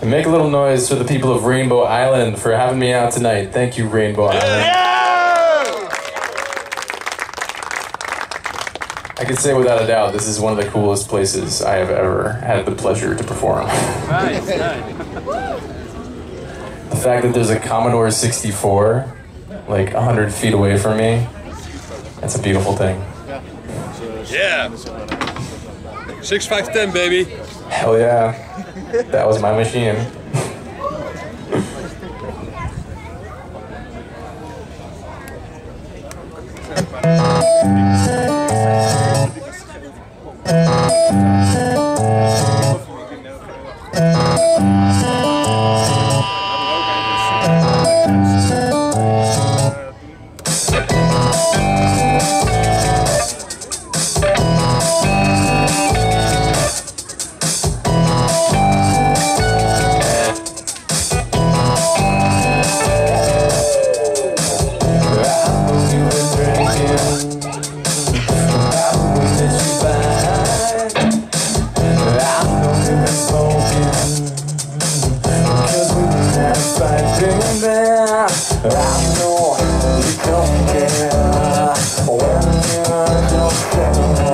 And make a little noise for the people of Rainbow Island for having me out tonight. Thank you, Rainbow Island. I can say without a doubt, this is one of the coolest places I have ever had the pleasure to perform. Nice, nice. The fact that there's a Commodore 64 like 100 feet away from me, that's a beautiful thing. Yeah. Six five ten, baby. Hell yeah. That was my machine. Step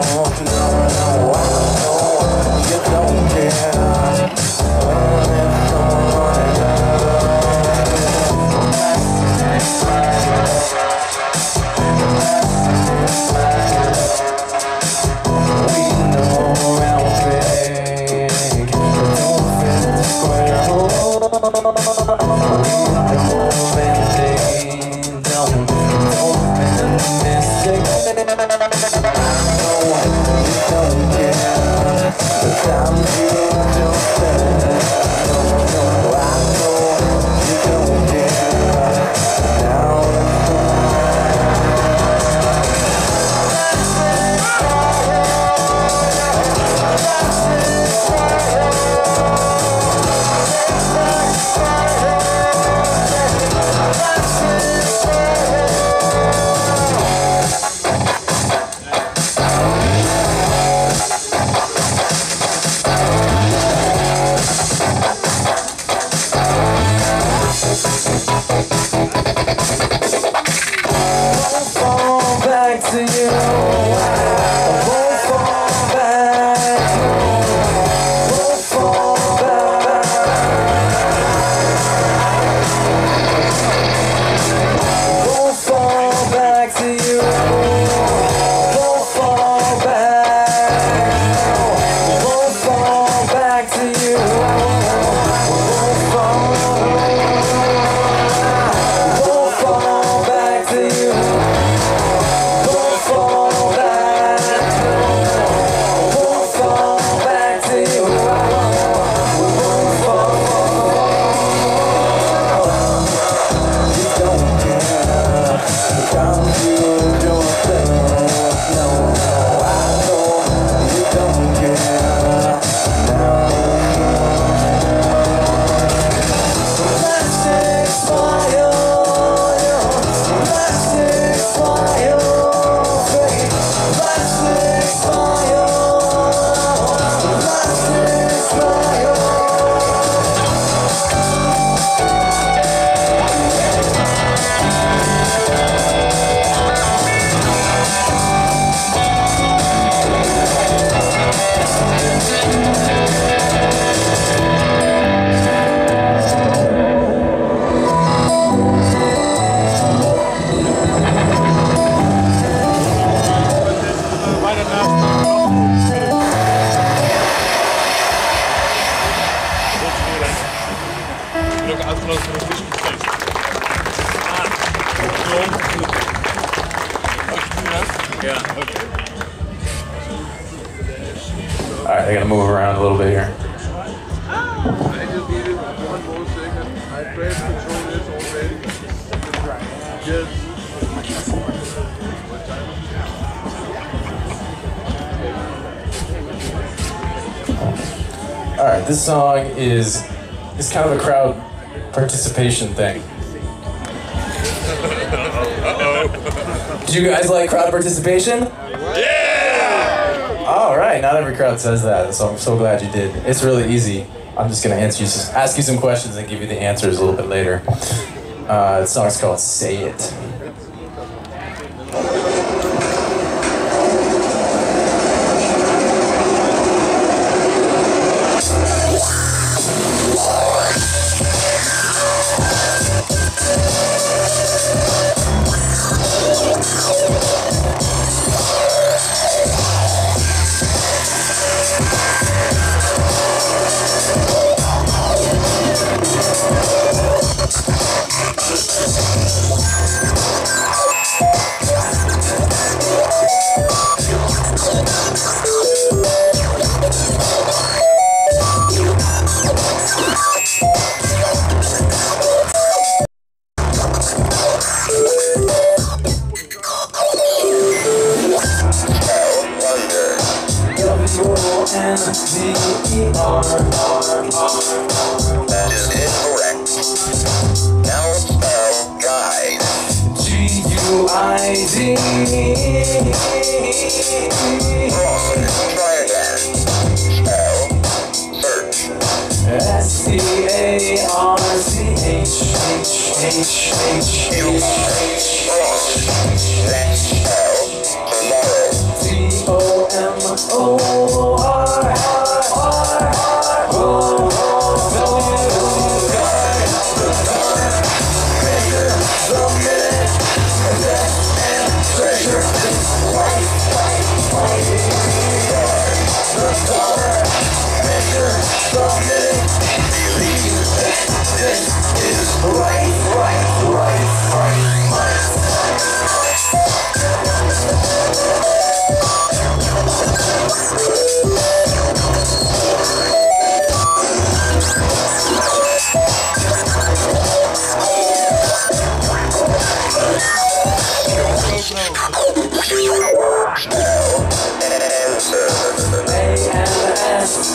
back to you. All right, I gotta move around a little bit here. I just needed one more second. I pressed control this already. Yes. All right, this song is is kind of a crowd participation thing. Do you guys like crowd participation? Right, not every crowd says that, so I'm so glad you did. It's really easy. I'm just gonna answer you, ask you some questions and give you the answers a little bit later. Uh, the song's called "Say It." That is incorrect. Now spell guide. G-U-I-D Wrong. Try again. Spell. Search.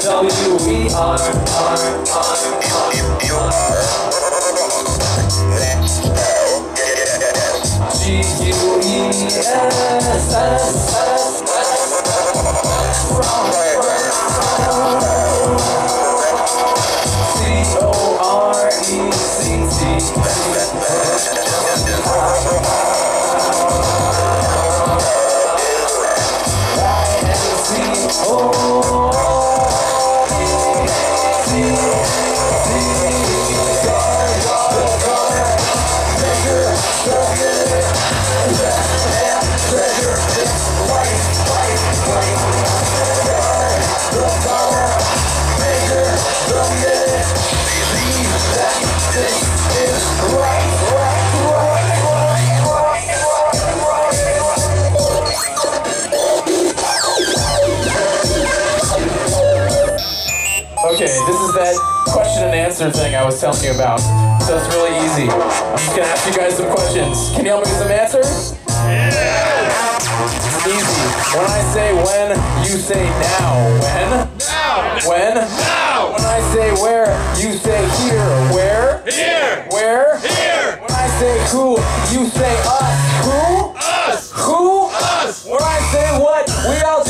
You are wrong. Next spell. Yes. Try thing I was telling you about. So it's really easy. I'm just gonna ask you guys some questions. Can you help me with some answers? Yeah! Easy. When I say when, you say now. When? Now! When? Now! When I say where, you say here. Where? Here! Where? Here! When I say who, you say us. Who? Us! Who? Us! When I say what, we all